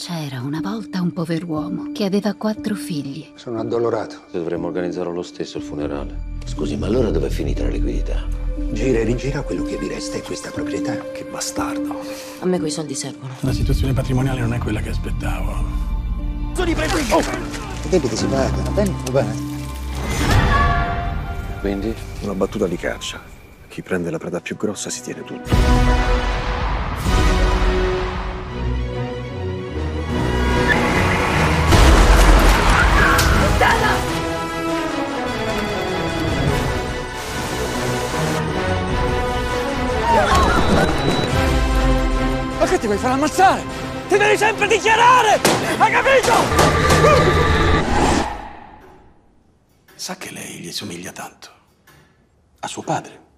C'era una volta un pover'uomo che aveva quattro figli. Sono addolorato. Dovremmo organizzarlo lo stesso il funerale. Scusi, ma allora dove è finita la liquidità? Gira e rigira quello che vi resta è questa proprietà. Che bastardo. A me quei soldi servono. La situazione patrimoniale non è quella che aspettavo. Sono i prenditi! Oh! I debiti si pagano, bene? Va bene. Quindi? Una battuta di caccia. Chi prende la preda più grossa si tiene tutto. Ti vuoi far ammazzare? Ti devi sempre dichiarare! Hai capito? Sa che lei gli somiglia tanto. A suo padre.